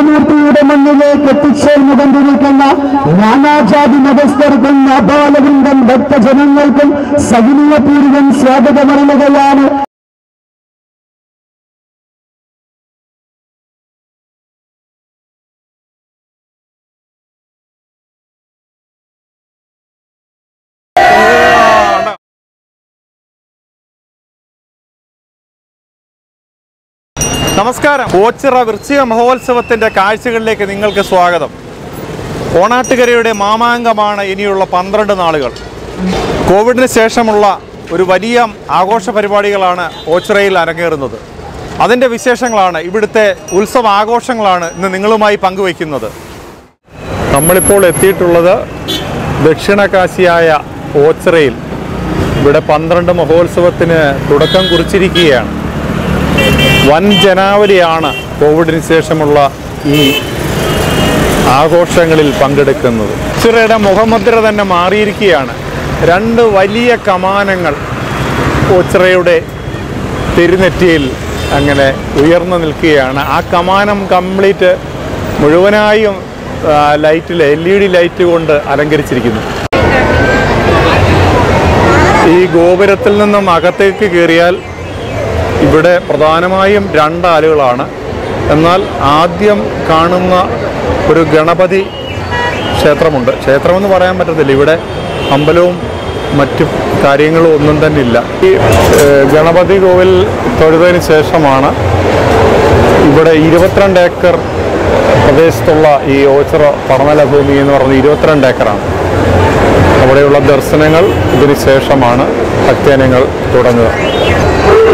ബ്രഹ്മമൂർത്തിയുടെ മണ്ണിലേക്ക് എത്തിച്ചേർന്നുകൊണ്ടിരിക്കുന്ന നാനാജാതി മതസ്ഥർക്കും അപാലവൃന്ദം ഭക്തജനങ്ങൾക്കും സൈനികപൂർവം സ്വാഗതമറിയുകയാണ് നമസ്കാരം. ഓച്ചിറ വൃശ്ചിക മഹോത്സവത്തിന്റെ കാഴ്ചകളിലേക്ക് നിങ്ങൾക്ക് സ്വാഗതം. ഓണാട്ടുകരയുടെ മാമാങ്കമാണ് ഇനിയുള്ള പന്ത്രണ്ട് നാളുകൾ. കോവിഡിന് ശേഷമുള്ള ഒരു വലിയ ആഘോഷ പരിപാടികളാണ് ഓച്ചിറയിൽ അരങ്ങേറുന്നത്. അതിന്റെ വിശേഷങ്ങളാണ് ഇവിടുത്തെ ഉത്സവ ആഘോഷങ്ങളാണ് ഇന്ന് നിങ്ങളുമായി പങ്കുവയ്ക്കുന്നത്. നമ്മളിപ്പോൾ എത്തിയിട്ടുള്ളത് ദക്ഷിണകാശിയായ ഓച്ചിറയിൽ. ഇവിടെ പന്ത്രണ്ട് മഹോത്സവത്തിന് തുടക്കം കുറിച്ചിരിക്കുകയാണ്. വൻ ജനാവലിയാണ് കോവിഡിന് ശേഷമുള്ള ഈ ആഘോഷങ്ങളിൽ പങ്കെടുക്കുന്നത്. ചിറയുടെ മുഖമുദ്ര തന്നെ മാറിയിരിക്കുകയാണ്. രണ്ട് വലിയ കമാനങ്ങൾ ഓച്ചിറയുടെ തിരുനെറ്റിയിൽ അങ്ങനെ ഉയർന്നു നിൽക്കുകയാണ്. ആ കമാനം കംപ്ലീറ്റ് മുഴുവനായും ലൈറ്റിൽ എൽ ഇ ഡി ലൈറ്റ് കൊണ്ട് അലങ്കരിച്ചിരിക്കുന്നു. ഈ ഗോപുരത്തിൽ നിന്നും അകത്തേക്ക് കയറിയാൽ ഇവിടെ പ്രധാനമായും രണ്ടാലുകളാണ്. എന്നാൽ ആദ്യം കാണുന്ന ഒരു ഗണപതി ക്ഷേത്രമുണ്ട്. ക്ഷേത്രമെന്ന് പറയാൻ പറ്റത്തില്ല. ഇവിടെ അമ്പലവും മറ്റു കാര്യങ്ങളും ഒന്നും തന്നെ ഇല്ല. ഈ ഗണപതി കോവിൽ തൊഴുതതിന് ശേഷമാണ് ഇവിടെ ഇരുപത്തിരണ്ട് ഏക്കർ പ്രദേശത്തുള്ള ഈ ഓച്ചിറ പടമല ഭൂമി എന്ന് പറയുന്നത് ഇരുപത്തിരണ്ട് ഏക്കറാണ്. അവിടെയുള്ള ദർശനങ്ങൾ ഇതിന് ശേഷമാണ് ഭക്തജനങ്ങൾ തുടങ്ങുക.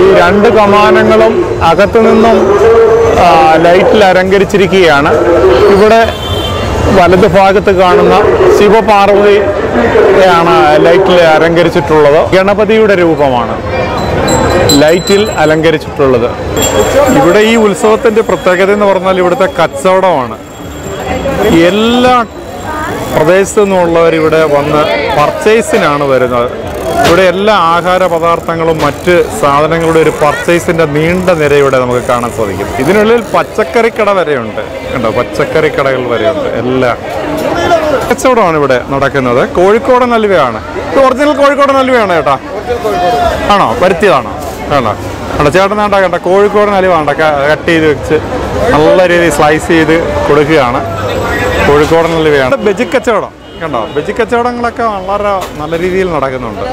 ഈ രണ്ട് കമാനങ്ങളും അകത്തു നിന്നും ലൈറ്റിൽ അലങ്കരിച്ചിരിക്കുകയാണ്. ഇവിടെ വലത് ഭാഗത്ത് കാണുന്ന ശിവപാർവതിയാണ് ലൈറ്റിൽ അലങ്കരിച്ചിട്ടുള്ളത്. ഗണപതിയുടെ രൂപമാണ് ലൈറ്റിൽ അലങ്കരിച്ചിട്ടുള്ളത്. ഇവിടെ ഈ ഉത്സവത്തിന്റെ പ്രത്യേകത എന്ന് പറഞ്ഞാൽ ഇവിടുത്തെ കച്ചവടമാണ്. എല്ലാ പ്രദേശത്തു നിന്നുള്ളവർ ഇവിടെ വന്ന് പർച്ചേസിനാണ് വരുന്നത്. ഇവിടെ എല്ലാ ആഹാര പദാർത്ഥങ്ങളും മറ്റ് സാധനങ്ങളുടെ ഒരു പർച്ചേസിന്റെ നീണ്ട നിരയുടെ നമുക്ക് കാണാൻ സാധിക്കും. ഇതിനുള്ളിൽ പച്ചക്കറിക്കട വരെയുണ്ട്. കണ്ടോ? പച്ചക്കറിക്കടകൾ വരെയുണ്ട്. എല്ലാം. കച്ചവടമാണ് ഇവിടെ നടക്കുന്നത്. കോഴിക്കോടൻ അലുവയാണ് ഇത് ഒറിജിനൽ കോഴിക്കോടൻ അലുവയാണ് ചേട്ടാ ആണോ? വരുത്തിയതാണോ? ആണോ? കണ്ടോ ചേട്ടൻ വേണ്ട കണ്ട കോഴിക്കോടൻ വേണ്ട കട്ട്. ചെയ്ത് വെച്ച് നല്ല രീതിയിൽ സ്ലൈസ് ചെയ്ത് കൊടുക്കുകയാണ്. കോഴിക്കോടൻ അലുവയാണ് ബെജി കച്ചവടം. കണ്ടോ? വെജ് കച്ചവടങ്ങളൊക്കെ വളരെ നല്ല രീതിയിൽ നടക്കുന്നുണ്ട്.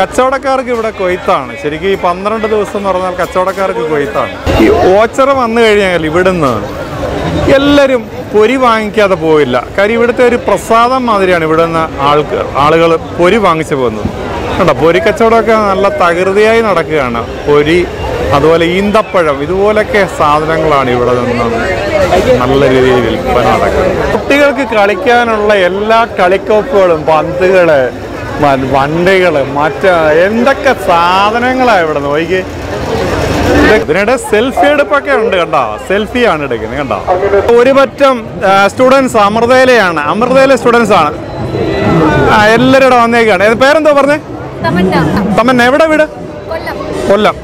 കച്ചവടക്കാർക്ക് ഇവിടെ കൊയ്ത്താണ്. ശരിക്കും ഈ പന്ത്രണ്ട് ദിവസം എന്ന് പറഞ്ഞാൽ കച്ചവടക്കാർക്ക് കൊയ്ത്താണ്. ഈ ഓച്ചറ വന്നു കഴിഞ്ഞാൽ ഇവിടുന്ന് എല്ലാവരും പൊരി വാങ്ങിക്കാതെ പോവില്ല. കാര്യം ഇവിടുത്തെ ഒരു പ്രസാദം മാതിരിയാണ് ഇവിടെ നിന്ന് ആൾക്ക് ആളുകൾ പൊരി വാങ്ങിച്ചു പോകുന്നത്. കണ്ടോ? പൊരി കച്ചവടമൊക്കെ നല്ല തകൃതിയായി നടക്കുകയാണ്. പൊരി അതുപോലെ ഈന്തപ്പഴം ഇതുപോലൊക്കെ സാധനങ്ങളാണ് ഇവിടെ നിന്ന് നല്ല രീതിയിൽ വിൽപ്പന നടക്കുന്നത്. കളിക്കാനുള്ള എല്ലാ കളിക്കോപ്പുകളും പന്തുകൾ മ- വണ്ടികൾ മറ്റ് എന്തൊക്കെ സാധനങ്ങളാ ഇവിടെ നോക്കി ഇതിനിടെ സെൽഫി എടുപ്പൊക്കെ ഉണ്ട് കണ്ടോ? സെൽഫിയാണ് എടുക്കുന്നത് കണ്ടോ? ഒരു പറ്റം സ്റ്റുഡൻസ് അമൃതയിലെയാണ് അമൃതയിലെ സ്റ്റുഡൻസ് ആണ്. എല്ലാരും ഇവിടെ വന്നേക്കാണ്. പേരെന്തോ പറഞ്ഞേ? തമന്ന. എവിടെ വീട്? കൊല്ലം.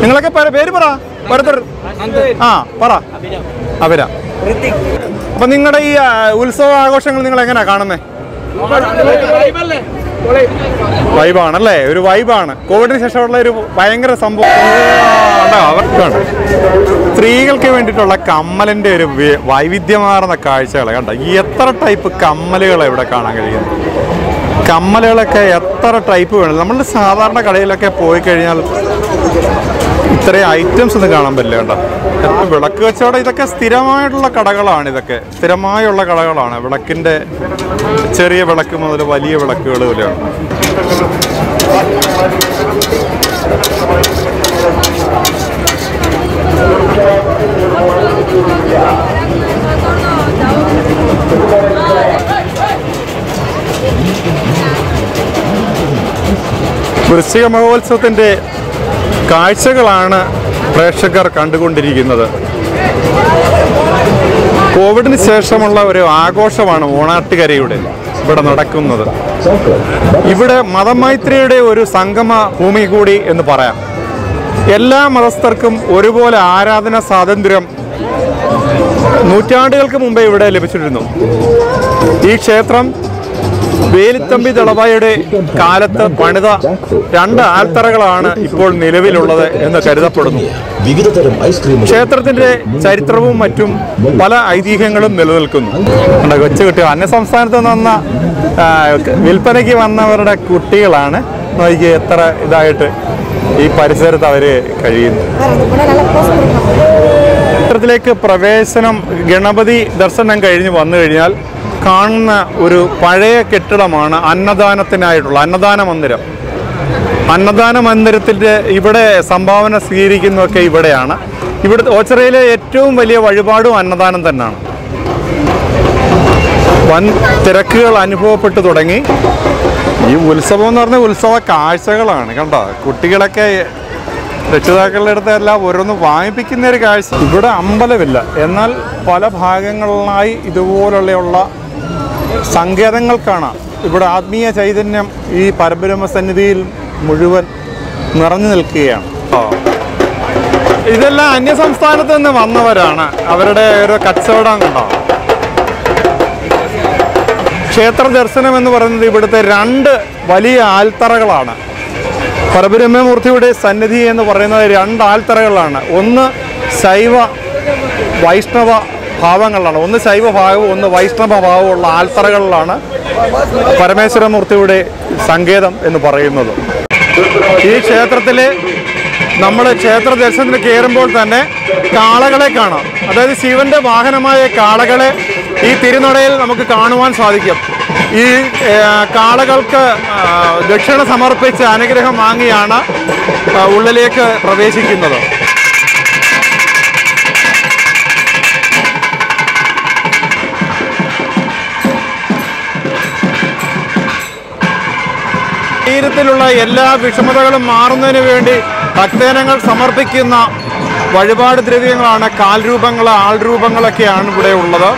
നിങ്ങളൊക്കെ പേര് പറ. ഓരോരുത്തർ ആ പറ. അവരാ അപ്പൊ നിങ്ങളുടെ ഈ ഉത്സവ ആഘോഷങ്ങൾ നിങ്ങൾ എങ്ങനെയാ കാണുന്നേ? വൈബാണല്ലേ? ഒരു വൈബാണ്. കോവിഡിന് ശേഷമുള്ള ഒരു ഭയങ്കര സംഭവം? അവർക്കാണ് സ്ത്രീകൾക്ക് വേണ്ടിയിട്ടുള്ള കമ്മലിന്റെ ഒരു വൈവിധ്യമാർന്ന കാഴ്ചകൾ കണ്ട? എത്ര ടൈപ്പ് കമ്മലുകൾ ഇവിടെ കാണാൻ കഴിയുന്നു കമ്മലുകളൊക്കെ എത്ര ടൈപ്പ് വേണം? നമ്മൾ സാധാരണ കടയിലൊക്കെ പോയി കഴിഞ്ഞാൽ ഇത്രയും ഐറ്റംസ് ഒന്നും കാണാൻ പറ്റില്ല കേട്ടോ വിളക്ക് കച്ചവടം ഇതൊക്കെ സ്ഥിരമായിട്ടുള്ള കടകളാണ് ഇതൊക്കെ. സ്ഥിരമായുള്ള കടകളാണ്. വിളക്കിന്റെ ചെറിയ വിളക്ക് മുതൽ വലിയ വിളക്കുകൾ പോലെയാണ് വൃശ്ചിക മഹോത്സവത്തിന്റെ കാഴ്ചകളാണ് പ്രേക്ഷകർ കണ്ടുകൊണ്ടിരിക്കുന്നത്. കോവിഡിന് ശേഷമുള്ള ഒരു ആഘോഷമാണ് ഓണാട്ടുകരയുടെ ഇവിടെ നടക്കുന്നത്. ഇവിടെ മതമൈത്രിയുടെ ഒരു സംഗമ ഭൂമി കൂടി എന്ന് പറയാം. എല്ലാ മതസ്ഥർക്കും ഒരുപോലെ ആരാധന സ്വാതന്ത്ര്യം നൂറ്റാണ്ടുകൾക്ക് മുമ്പേ ഇവിടെ ലഭിച്ചിരുന്നു. ഈ ക്ഷേത്രം വേലിത്തമ്പി ദളവായുടെ കാലത്ത് പണിത രണ്ട് ആൽത്തറകളാണ് ഇപ്പോൾ നിലവിലുള്ളത് എന്ന് കരുതപ്പെടുന്നു. ക്ഷേത്രത്തിന്റെ ചരിത്രവും മറ്റും പല ഐതിഹ്യങ്ങളും നിലനിൽക്കുന്നു. കൊച്ചു കുട്ടികൾ അന്യ സംസ്ഥാനത്ത് നിന്ന് വിൽപ്പനയ്ക്ക് വന്നവരുടെ കുട്ടികളാണ് നോക്കി എത്ര ഇതായിട്ട് ഈ പരിസരത്ത് അവർ കഴിയുന്നു ക്ഷേത്രത്തിലേക്ക് പ്രവേശനം ഗണപതി ദർശനം കഴിഞ്ഞ് വന്നു കഴിഞ്ഞാൽ കാണുന്ന ഒരു പഴയ കെട്ടിടമാണ് അന്നദാനത്തിനായിട്ടുള്ള അന്നദാന മന്ദിരം. അന്നദാന മന്ദിരത്തിന്റെ ഇവിടെ സംഭാവന സ്വീകരിക്കുന്നതൊക്കെ ഇവിടെയാണ്. ഇവിടെ ഓച്ചറയിലെ ഏറ്റവും വലിയ വഴിപാടും അന്നദാനം തന്നെയാണ്. വൻ തിരക്കുകൾ അനുഭവപ്പെട്ടു തുടങ്ങി. ഈ ഉത്സവം എന്ന് പറഞ്ഞാൽ ഉത്സവ കാഴ്ചകളാണ് കണ്ടോ? കുട്ടികളൊക്കെ രക്ഷിതാക്കളുടെ അടുത്ത് എല്ലാം ഓരോന്ന് വാങ്ങിപ്പിക്കുന്ന ഒരു കാഴ്ച. ഇവിടെ അമ്പലമില്ല. എന്നാൽ പല ഭാഗങ്ങളിലായി ഇതുപോലുള്ള സങ്കേതങ്ങൾ കാണാം. ഇവിടെ ആത്മീയ ചൈതന്യം ഈ പരബ്രഹ്മ സന്നിധിയിൽ മുഴുവൻ നിറഞ്ഞു നിൽക്കുകയാണ്. ഇതെല്ലാം അന്യ സംസ്ഥാനത്ത് നിന്ന് വന്നവരാണ്. അവരുടെ ഒരു കച്ചവടം കണ്ടോ? ക്ഷേത്ര ദർശനം എന്ന് പറയുന്നത് ഇവിടുത്തെ രണ്ട് വലിയ ആൽത്തറകളാണ്. പരബ്രഹ്മമൂർത്തിയുടെ സന്നിധി എന്ന് പറയുന്നത് രണ്ട് ആൽത്തറകളാണ്. ഒന്ന് ശൈവ വൈഷ്ണവ ഭാവങ്ങളാണ് ഒന്ന് ശൈവഭാവവും ഒന്ന് വൈഷ്ണവ ഭാവമുള്ള ആൽത്തറകളിലാണ് പരമേശ്വരമൂർത്തിയുടെ സങ്കേതം എന്ന് പറയുന്നത്. ഈ ക്ഷേത്രത്തിൽ നമ്മൾ ക്ഷേത്ര ദർശനത്തിന് കയറുമ്പോൾ തന്നെ കാളകളെ കാണാം. അതായത് ശിവന്റെ വാഹനമായ കാളകളെ ഈ തിരുനടയിൽ നമുക്ക് കാണുവാൻ സാധിക്കും. ഈ കാളകൾക്ക് ദക്ഷിണ സമർപ്പിച്ച് അനുഗ്രഹം വാങ്ങിയാണ് ഉള്ളിലേക്ക് പ്രവേശിക്കുന്നത്. ശരീരത്തിലുള്ള എല്ലാ വിഷമതകളും മാറുന്നതിന് വേണ്ടി ഭക്തജനങ്ങൾ സമർപ്പിക്കുന്ന വഴിപാട് ദ്രവ്യങ്ങളാണ് കാൽരൂപങ്ങൾ ആൾരൂപങ്ങളൊക്കെയാണ് ഇവിടെ ഉള്ളത്.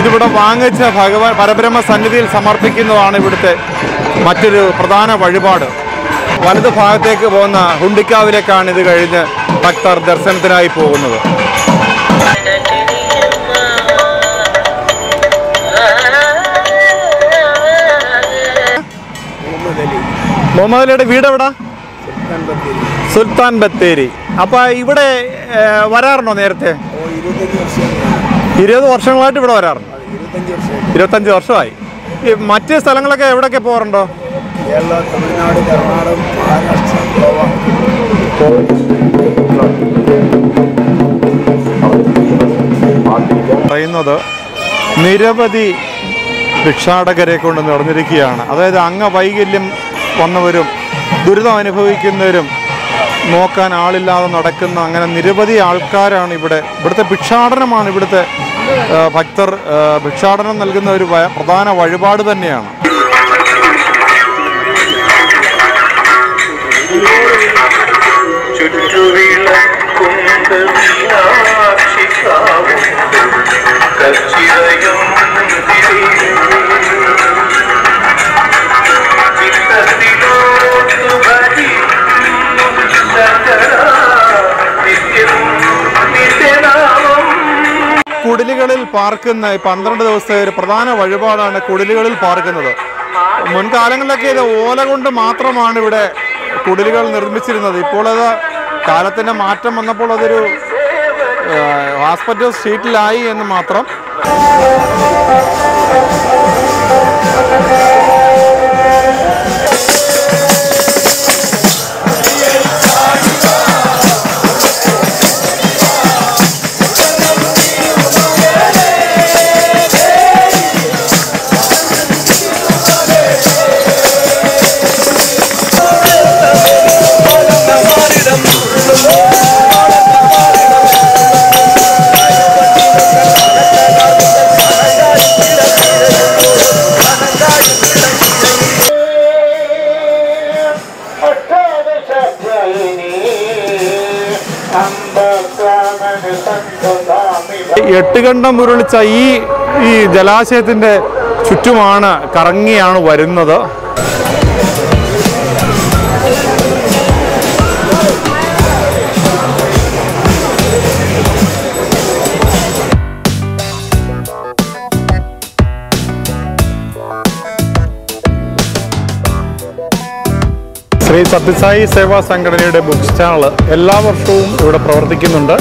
ഇതിവിടെ വാങ്ങിച്ച ഭഗവാൻ പരബ്രഹ്മ സന്നിധിയിൽ സമർപ്പിക്കുന്നതാണ് ഇവിടുത്തെ മറ്റൊരു പ്രധാന വഴിപാട്. വലത് ഭാഗത്തേക്ക് പോകുന്ന ഹുണ്ടിക്കാവിലേക്കാണ് ഇത് കഴിഞ്ഞ് ഭക്തർ ദർശനത്തിനായി പോകുന്നത്. മുഹമ്മദ് അലിയുടെ വീട് എവിടാ? സുൽത്താൻ ബത്തേരി. അപ്പൊ ഇവിടെ വരാറുണ്ടോ നേരത്തെ? ഇരുപത് വർഷങ്ങളായിട്ട് ഇവിടെ വരാറുണ്ട്. ഇരുപത്തഞ്ച് വർഷമായി. മറ്റ് സ്ഥലങ്ങളൊക്കെ എവിടെയൊക്കെ പോകാറുണ്ടോ? തമിഴ്നാട് കർണാടക പറയുന്നത് നിരവധി ഭിക്ഷാടകരെ കൊണ്ട് നിറഞ്ഞിരിക്കുകയാണ് അതായത് അംഗവൈകല്യം വന്നവരും ദുരിതം അനുഭവിക്കുന്നവരും നോക്കാൻ ആളില്ലാതെ നടക്കുന്ന അങ്ങനെ നിരവധി ആൾക്കാരാണ് ഇവിടെ. ഇവിടുത്തെ ഭിക്ഷാടനമാണ് ഇവിടുത്തെ ഭക്തർ ഭിക്ഷാടനം നൽകുന്ന ഒരു പ്രധാന വഴിപാട് തന്നെയാണ്. ചുറ്റുവിളക്കുണ്ട് കുടിലുകളിൽ പാർക്കുന്ന ഈ പന്ത്രണ്ട് ദിവസത്തെ ഒരു പ്രധാന വഴിപാടാണ് കുടിലുകളിൽ പാർക്കുന്നത്. മുൻകാലങ്ങളിലൊക്കെ ഇത് ഓല കൊണ്ട് മാത്രമാണ് ഇവിടെ കുടിലുകൾ നിർമ്മിച്ചിരുന്നത്. ഇപ്പോൾ അത് കാലത്തിന്റെ മാറ്റം വന്നപ്പോൾ അതൊരു ഹോസ്പിറ്റൽ ഷീറ്റിലായി എന്ന് മാത്രം. എട്ടുകണ്ടം ഉരുളിച്ച ഈ ഈ ജലാശയത്തിന്റെ ചുറ്റുമാണ് കറങ്ങിയാണ് വരുന്നത്. ശ്രീ സത്യസായി സേവാ സംഘടനയുടെ ബുക്ക് സ്റ്റാൾ എല്ലാ വർഷവും ഇവിടെ പ്രവർത്തിക്കുന്നുണ്ട്.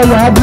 यहाँ